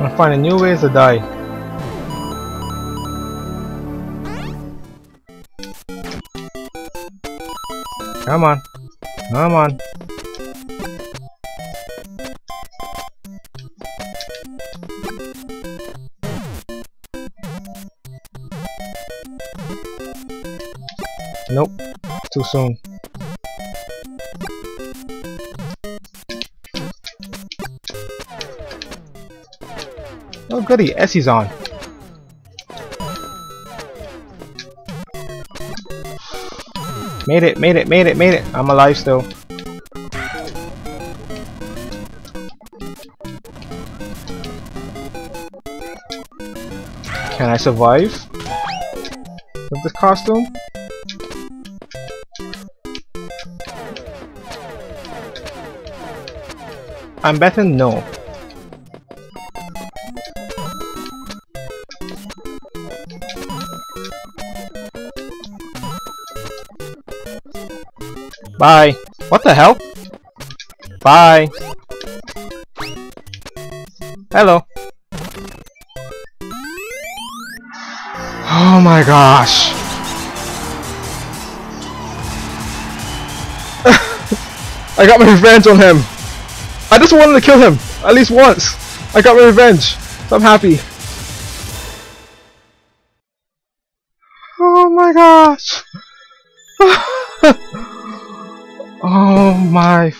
I'm finding a new ways to die. Come on. Come on. Nope. Too soon. Oh goody, Essie's on. Made it, made it, made it, made it. I'm alive still. Can I survive with this costume? I'm betting no. Bye. What the hell? Bye. Hello. Oh my gosh. I got my revenge on him. I just wanted to kill him. At least once. I got my revenge. So I'm happy. Oh my gosh. oh my